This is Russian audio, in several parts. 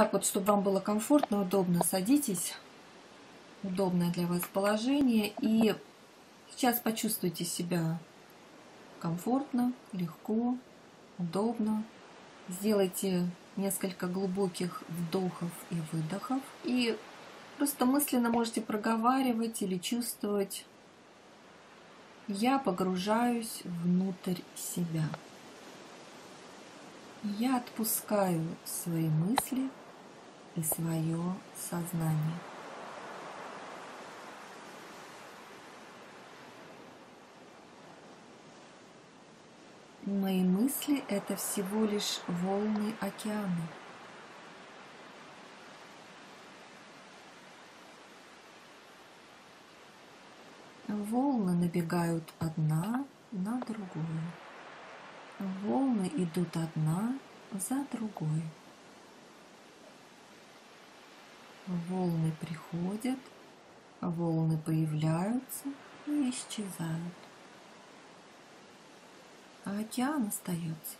так вот, чтобы вам было комфортно, удобно, садитесь. Удобное для вас положение. И сейчас почувствуйте себя комфортно, легко, удобно. Сделайте несколько глубоких вдохов и выдохов. И просто мысленно можете проговаривать или чувствовать. Я погружаюсь внутрь себя. Я отпускаю свои мысли и свое сознание. Мои мысли – это всего лишь волны океана. Волны набегают одна на другую. Волны идут одна за другой. Волны приходят, волны появляются и исчезают. А океан остается.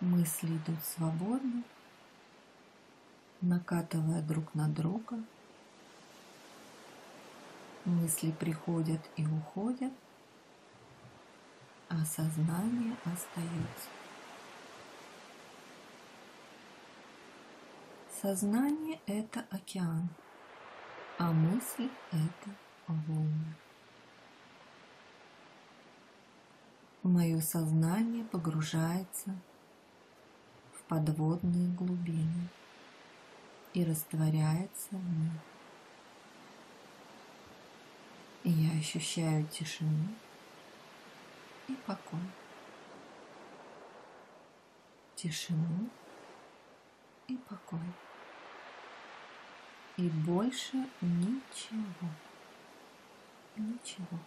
Мысли идут свободно, накатывая друг на друга – Мысли приходят и уходят, а сознание остается. Сознание – это океан, а мысль – это волны. Мое сознание погружается в подводные глубины и растворяется в них. И я ощущаю тишину и покой. Тишину и покой. И больше ничего. Ничего.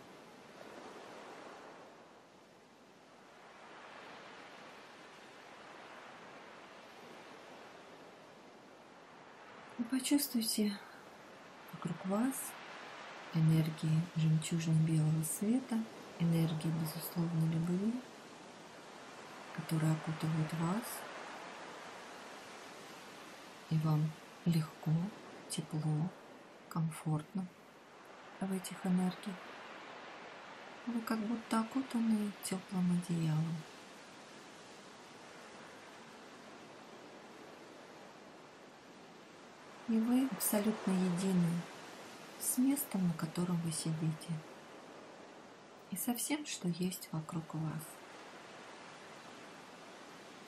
И почувствуйте вокруг вас энергии жемчужно-белого света, энергии безусловной любви, которая окутывает вас, и вам легко, тепло, комфортно в этих энергиях. Вы как будто окутаны теплым одеялом. И вы абсолютно едины с местом, на котором вы сидите, и со всем, что есть вокруг вас.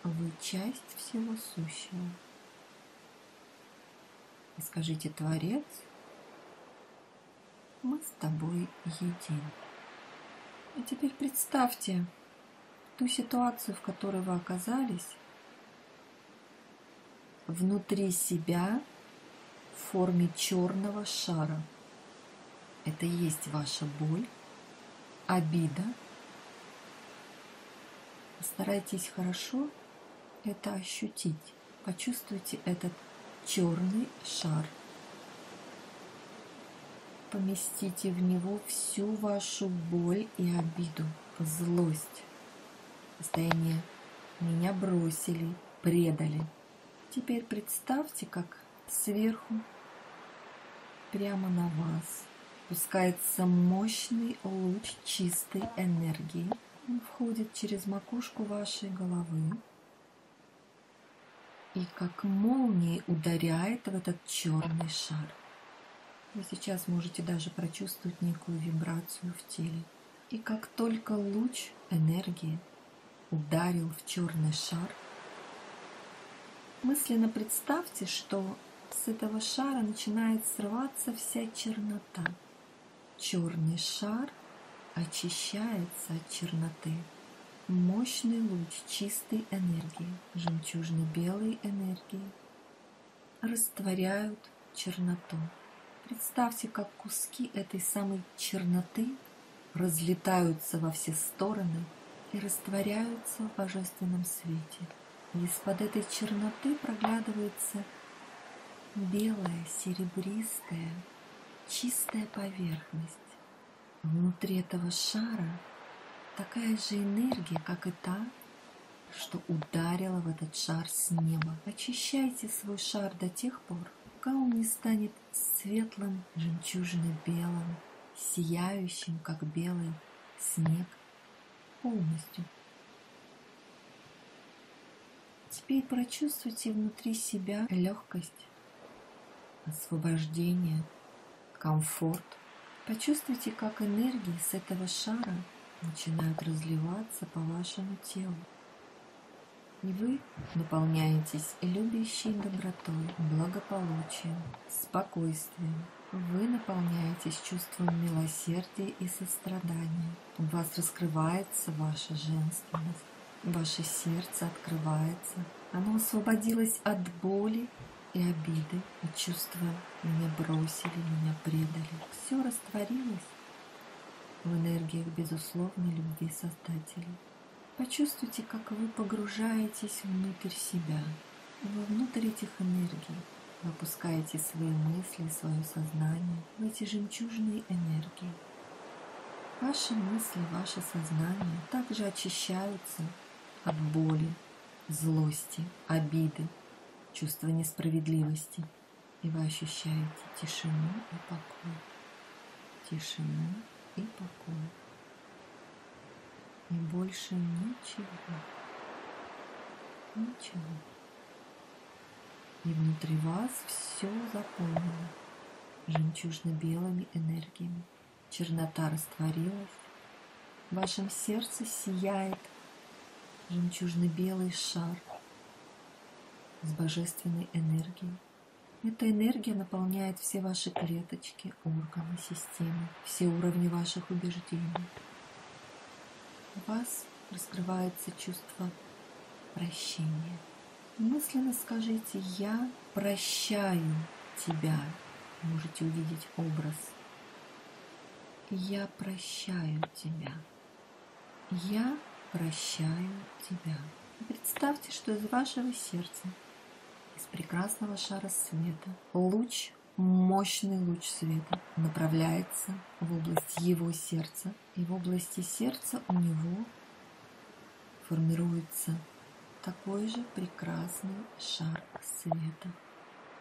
Вы часть всего сущего. И скажите, Творец, мы с тобой един. А теперь представьте ту ситуацию, в которой вы оказались, внутри себя в форме черного шара – это и есть ваша боль, обида. Постарайтесь хорошо это ощутить. Почувствуйте этот черный шар. Поместите в него всю вашу боль и обиду, злость. Состояние меня бросили, предали. Теперь представьте, как сверху прямо на вас Спускается мощный луч чистой энергии. Он входит через макушку вашей головы и как молнией ударяет в этот черный шар. Вы сейчас можете даже прочувствовать некую вибрацию в теле. И как только луч энергии ударил в черный шар, мысленно представьте, что с этого шара начинает срываться вся чернота – Черный шар очищается от черноты. Мощный луч чистой энергии, жемчужно-белой энергии, растворяют черноту. Представьте, как куски этой самой черноты разлетаются во все стороны и растворяются в божественном свете. Из-под этой черноты проглядывается белая, серебристая, чистая поверхность. Внутри этого шара такая же энергия, как и та, что ударило в этот шар с неба. Очищайте свой шар до тех пор, пока он не станет светлым, жемчужно-белым, сияющим, как белый снег, полностью. Теперь прочувствуйте внутри себя легкость, освобождение, комфорт. Почувствуйте, как энергии с этого шара начинают разливаться по вашему телу. И вы наполняетесь любящей добротой, благополучием, спокойствием. Вы наполняетесь чувством милосердия и сострадания. У вас раскрывается ваша женственность. Ваше сердце открывается. Оно освободилось от боли и обиды, от чувства «меня бросили, меня предали». Все растворилось в энергиях безусловной любви Создателя. Почувствуйте, как вы погружаетесь внутрь себя, вовнутрь этих энергий. Вы опускаете свои мысли, свое сознание в эти жемчужные энергии. Ваши мысли, ваше сознание также очищаются от боли, злости, обиды, чувства несправедливости. И вы ощущаете тишину и покой. Тишину и покой и больше ничего. Ничего. И внутри вас все заполнено жемчужно-белыми энергиями. Чернота растворилась. В вашем сердце сияет жемчужно-белый шар с божественной энергией. Эта энергия наполняет все ваши клеточки, органы, системы, все уровни ваших убеждений у вас раскрывается чувство прощения. Мысленно скажите «Я прощаю тебя». Можете увидеть образ. «Я прощаю тебя». «Я прощаю тебя». Представьте, что из вашего сердца, прекрасного шара света, луч мощный луч света направляется в область его сердца, и в области сердца у него формируется такой же прекрасный шар света.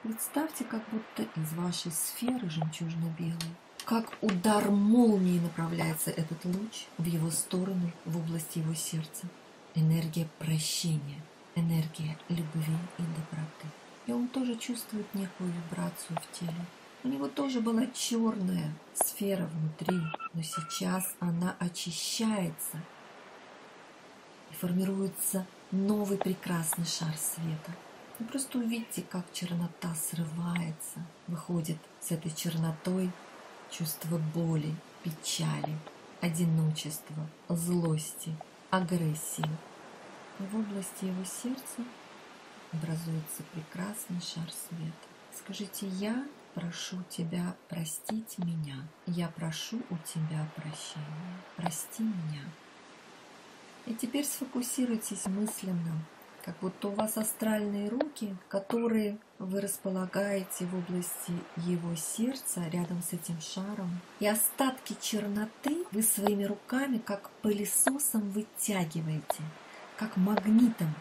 Представьте, как будто из вашей сферы жемчужно-белой, как удар молнии направляется этот луч в его сторону, в область его сердца. Энергия прощения, энергия любви и доброты и он тоже чувствует некую вибрацию в теле. У него тоже была черная сфера внутри, но сейчас она очищается и формируется новый прекрасный шар света. Вы просто увидите, как чернота срывается, выходит с этой чернотой чувство боли, печали, одиночества, злости, агрессии. И в области его сердца образуется прекрасный шар света. Скажите, я прошу тебя простить меня. Я прошу у тебя прощения. Прости меня. И теперь сфокусируйтесь мысленно, как будто у вас астральные руки, которые вы располагаете в области его сердца, рядом с этим шаром. И остатки черноты вы своими руками, как пылесосом, вытягиваете, как магнитом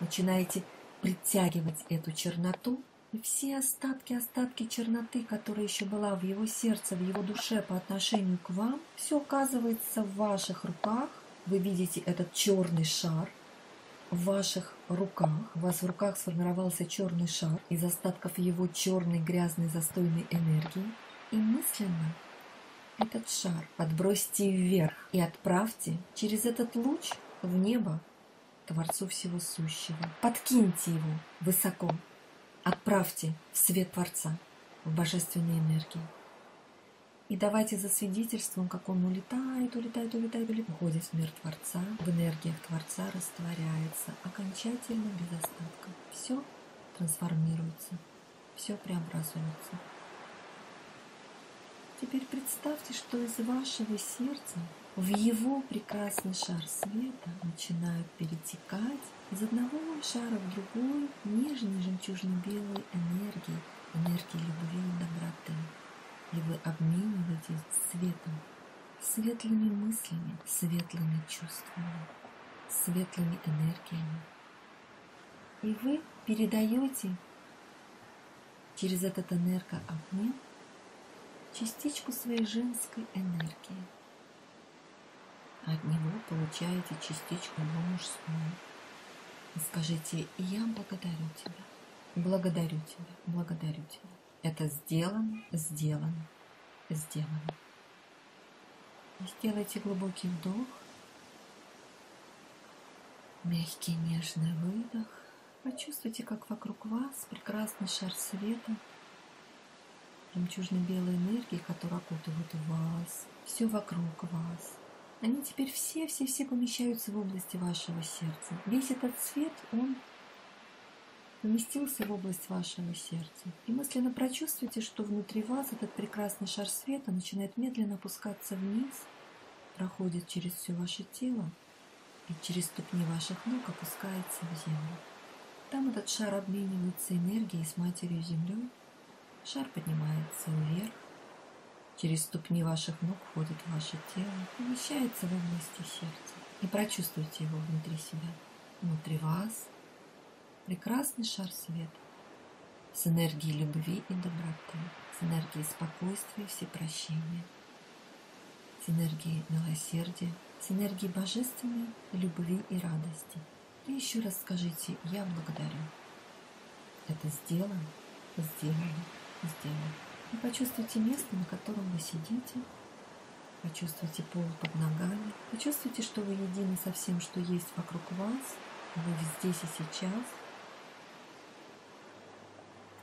начинаете притягивать эту черноту, и все остатки, остатки черноты, которая еще была в его сердце, в его душе по отношению к вам, все оказывается в ваших руках. Вы видите этот черный шар в ваших руках. У вас в руках сформировался черный шар из остатков его черной, грязной, застойной энергии. И мысленно этот шар подбросьте вверх и отправьте через этот луч в небо Творцу Всего Сущего. Подкиньте его высоко, отправьте в свет Творца, в божественные энергии. И давайте за свидетельством, как он улетает, улетает, улетает, улетает, уходит в мир Творца, в энергиях Творца растворяется окончательно, без остатка. Все трансформируется, все преобразуется. Теперь представьте, что из вашего сердца в его прекрасный шар света начинают перетекать из одного шара в другой нежной жемчужно-белой энергии, энергии любви и доброты. И вы обмениваетесь светом, светлыми мыслями, светлыми чувствами. светлыми энергиями. И вы передаете через этот энергообмен частичку своей женской энергии. От него получаете частичку его мужской. И скажите, я благодарю тебя, благодарю тебя, благодарю тебя. Это сделано, сделано, сделано. Сделайте глубокий вдох, мягкий нежный выдох. Почувствуйте, как вокруг вас прекрасный шар света, жемчужно-белой энергии, которая окутывает вас, все вокруг вас. Они теперь все-все-все помещаются в области вашего сердца. Весь этот свет, он поместился в область вашего сердца. И мысленно прочувствуйте, что внутри вас этот прекрасный шар света начинает медленно опускаться вниз, проходит через все ваше тело и через ступни ваших ног опускается в землю. Там этот шар обменивается энергией с Матерью Землей. Шар поднимается вверх, через ступни ваших ног входит ваше тело, помещается в области сердца. И прочувствуйте его внутри себя, внутри вас. Прекрасный шар света с энергией любви и доброты, с энергией спокойствия и всепрощения, с энергией милосердия, с энергией божественной любви и радости. И еще раз скажите «Я благодарю». Это сделано, сделано, сделано. И почувствуйте место, на котором вы сидите. Почувствуйте пол под ногами. Почувствуйте, что вы едины со всем, что есть вокруг вас. Вы здесь и сейчас.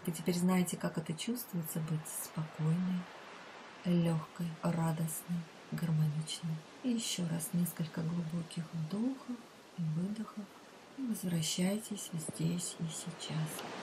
Вы теперь знаете, как это чувствуется быть спокойной, легкой, радостной, гармоничной. И еще раз несколько глубоких вдохов и выдохов. И возвращайтесь здесь и сейчас.